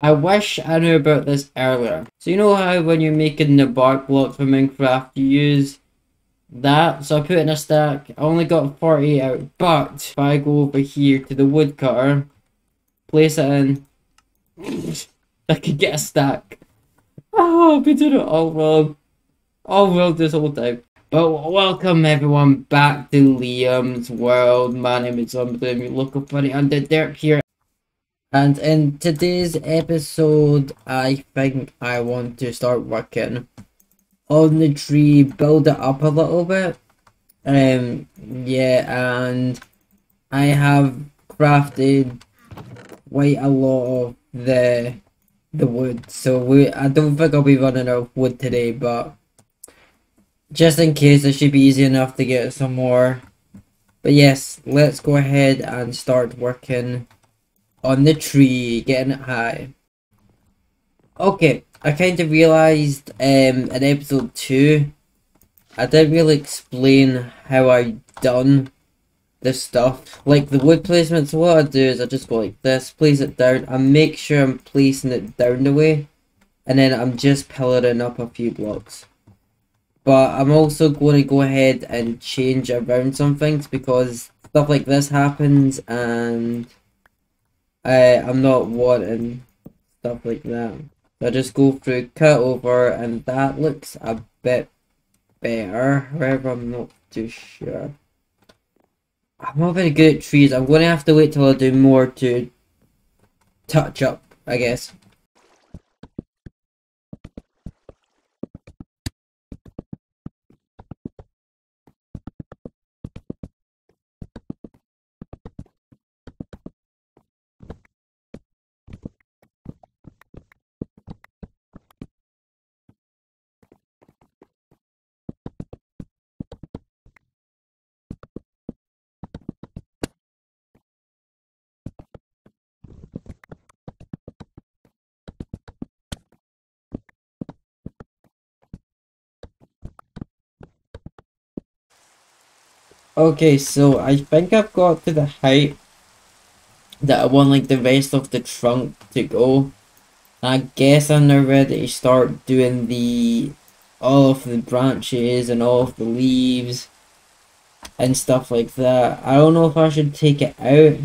I wish I knew about this earlier. So you know how when you're making the bark block for Minecraft you use that? So I put in a stack. I only got 48 out. But if I go over here to the woodcutter, place it in, I could get a stack. Oh, I've been doing it all wrong. All wrong this whole time. But welcome everyone back to Liam's World. My name is Zombie. Look up funny under dirt here. And in today's episode, I think I want to start working on the tree, build it up a little bit. Um, yeah, and I have crafted quite a lot of the the wood. So we, I don't think I'll be running out of wood today, but just in case, it should be easy enough to get some more. But yes, let's go ahead and start working on the tree, getting it high. Okay, I kind of realised um, in episode 2, I didn't really explain how I done this stuff. Like the wood placement, so what I do is I just go like this, place it down, I make sure I'm placing it down the way, and then I'm just pillaring up a few blocks. But I'm also going to go ahead and change around some things because stuff like this happens and I, I'm not wanting stuff like that. So I just go through, cut over, and that looks a bit better. However, I'm not too sure. I'm not very good at trees. I'm going to have to wait till I do more to touch up, I guess. Okay, so I think I've got to the height that I want like the rest of the trunk to go. I guess I'm now ready to start doing the all of the branches and all of the leaves and stuff like that. I don't know if I should take it out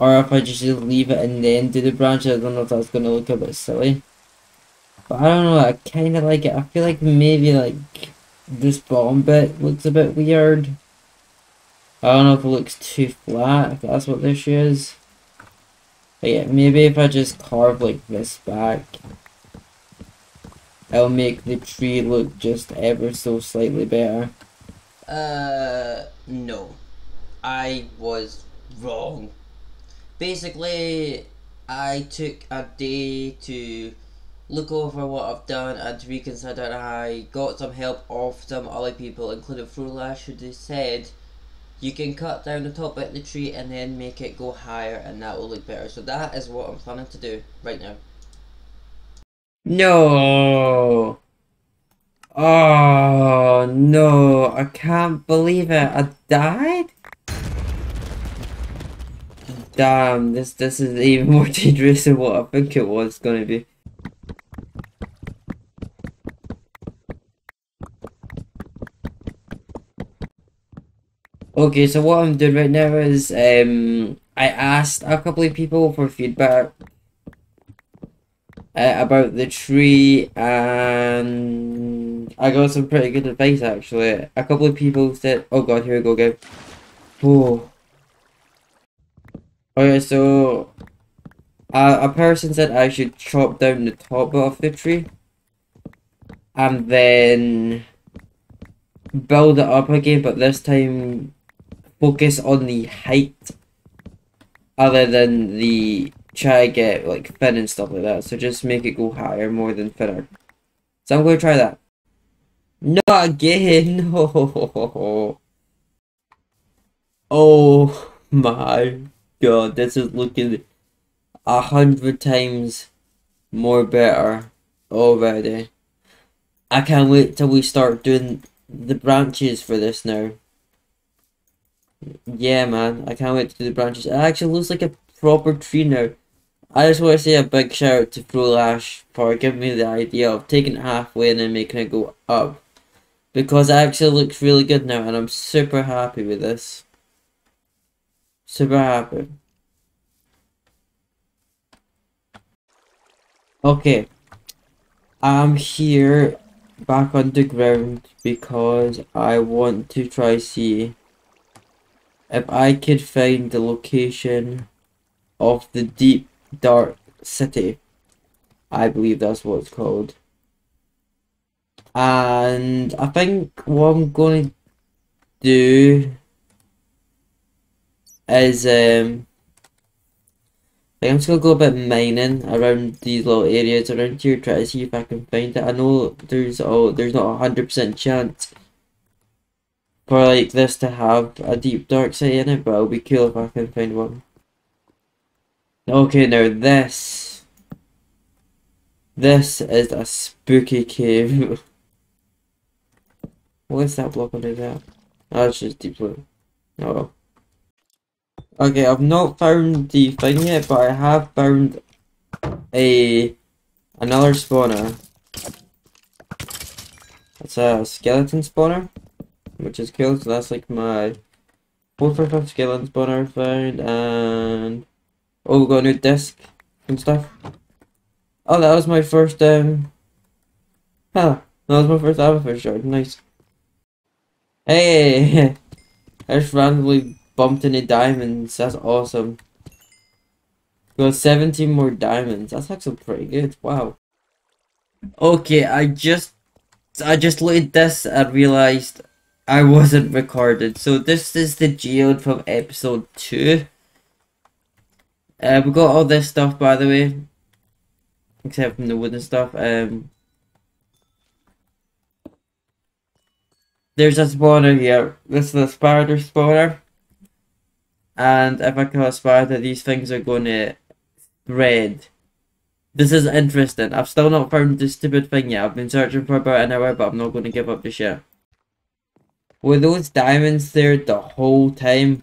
or if I just leave it and then do the branches. I don't know if that's gonna look a bit silly. But I don't know, I kinda like it. I feel like maybe like this bottom bit looks a bit weird. I don't know if it looks too flat, if that's what this is. But yeah, maybe if I just carve like this back, it'll make the tree look just ever so slightly better. Uh, no. I was wrong. Basically, I took a day to look over what I've done and to reconsider. I got some help of some other people, including Frulash, who said you can cut down the top bit of the tree and then make it go higher and that will look better. So that is what I'm planning to do right now. No! Oh no, I can't believe it. I died? Damn, this this is even more dangerous than what I think it was gonna be. Okay, so what I'm doing right now is um, I asked a couple of people for feedback uh, about the tree and I got some pretty good advice actually. A couple of people said, oh god, here we go again. Oh. Okay, so a person said I should chop down the top of the tree and then build it up again, but this time focus on the height other than the try to get like thin and stuff like that. So just make it go higher more than thinner. So I'm going to try that. Not again! No! Oh. oh my god, this is looking a hundred times more better already. I can't wait till we start doing the branches for this now. Yeah, man. I can't wait to do the branches. It actually looks like a proper tree now. I just want to say a big shout out to Frulash for giving me the idea of taking it halfway and then making it go up. Because it actually looks really good now and I'm super happy with this. Super happy. Okay. I'm here back on the ground because I want to try see if I could find the location of the deep dark city. I believe that's what it's called. And I think what I'm going to do is um I'm just gonna go a bit mining around these little areas around here, try to see if I can find it. I know there's oh there's not a hundred percent chance for like this to have a deep dark side in it, but it'll be cool if I can find one. Okay, now this this is a spooky cave. what is that block under there? Oh, just deep blue. Oh. Okay, I've not found the thing yet, but I have found a another spawner. It's a skeleton spawner, which is cool. So that's like my or fifth skeleton spawner I found, and oh, we got a new disc and stuff. Oh, that was my first um. Huh, that was my first avatar shard. Nice. Hey, I just randomly bumped into diamonds. That's awesome. Got 17 more diamonds. That's actually pretty good. Wow. Okay, I just I just looked at this and realized I wasn't recorded. So this is the geode from episode 2. Uh, we got all this stuff by the way. Except from the wooden stuff. Um There's a spawner here. This is a spider spawner. And if I kill a spider, these things are going to spread. This is interesting. I've still not found the stupid thing yet. I've been searching for about an hour, but I'm not going to give up the shit. Were those diamonds there the whole time?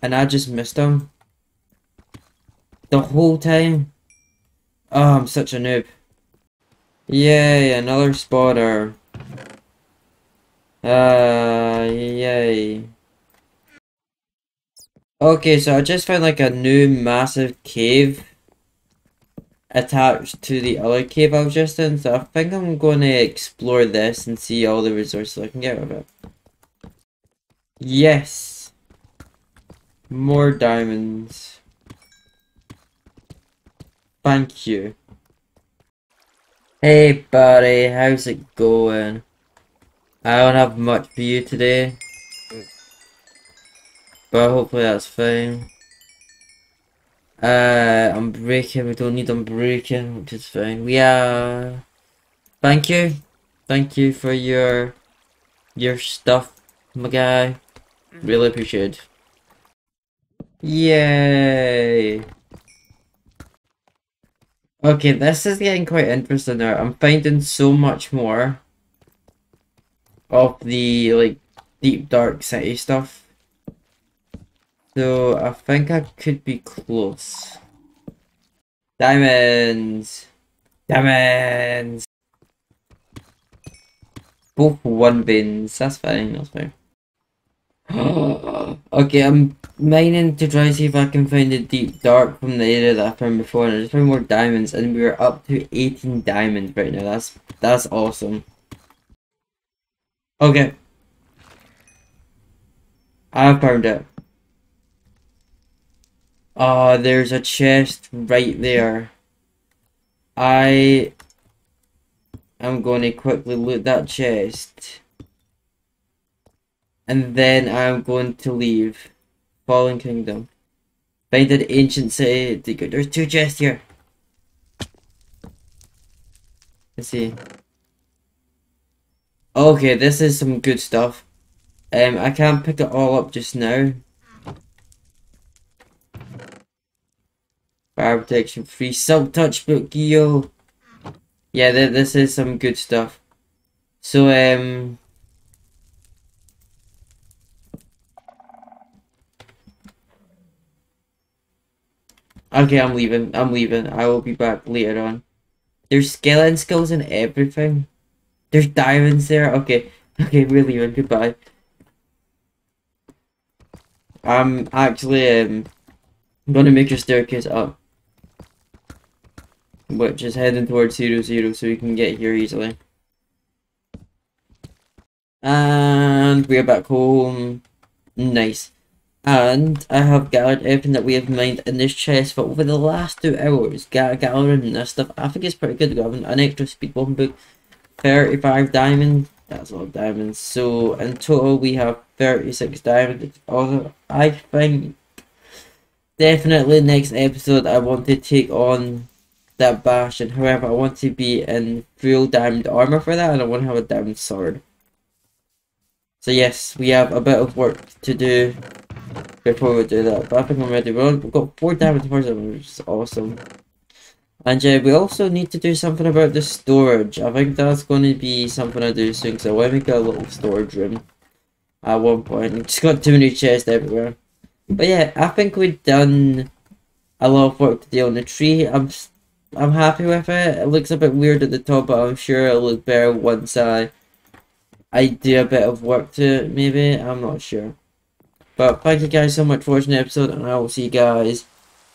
And I just missed them? The whole time? Oh, I'm such a noob. Yay, another spotter. Uh, yay. Okay, so I just found like a new massive cave attached to the other cave I was just in, so I think I'm going to explore this and see all the resources I can get with it. Yes! More diamonds. Thank you. Hey buddy, how's it going? I don't have much for you today. Mm. But hopefully that's fine. Uh, I'm breaking, we don't need them breaking, which is fine. We are... Thank you. Thank you for your... Your stuff, my guy. Really appreciate Yay! Okay, this is getting quite interesting now. I'm finding so much more of the, like, deep dark city stuff. So I think I could be close. Diamonds! Diamonds! Both one bins. That's fine, that's fine. okay, I'm mining to try to see if I can find a deep dark from the area that I found before and I just found more diamonds and we're up to 18 diamonds right now. That's that's awesome. Okay. I found it. Uh, there's a chest right there. I am going to quickly loot that chest. And then I'm going to leave Fallen Kingdom. Find an ancient city. There's two chests here. Let's see. Okay, this is some good stuff. Um, I can't pick it all up just now. Fire protection free silk touch book yo. Yeah, th this is some good stuff. So um Okay, I'm leaving. I'm leaving. I will be back later on. There's skeleton skulls and everything. There's diamonds there. Okay. Okay, we're leaving. Goodbye. I'm actually um gonna make a staircase up. Which is heading towards zero zero so we can get here easily. And we're back home. Nice. And I have gathered everything that we have mined in this chest for over the last two hours. Ga gathering this stuff. I think it's pretty good to have an extra speed building book. 35 diamonds. That's a lot of diamonds. So in total we have 36 diamonds. Also, I think definitely next episode I want to take on that Bastion. However, I want to be in full diamond armor for that and I want to have a diamond sword. So yes, we have a bit of work to do before we do that. But I think I'm ready. We've got four diamond horses, which is awesome. And yeah, we also need to do something about the storage. I think that's going to be something I do soon, because I want to make a little storage room at one point. It's just got too many chests everywhere. But yeah, I think we've done a lot of work to do on the tree. I'm I'm happy with it. It looks a bit weird at the top, but I'm sure it'll look better once I I do a bit of work to it, maybe. I'm not sure. But thank you guys so much for watching the episode, and I will see you guys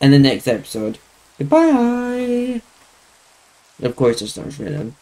in the next episode. Goodbye! Of course, it starts right then.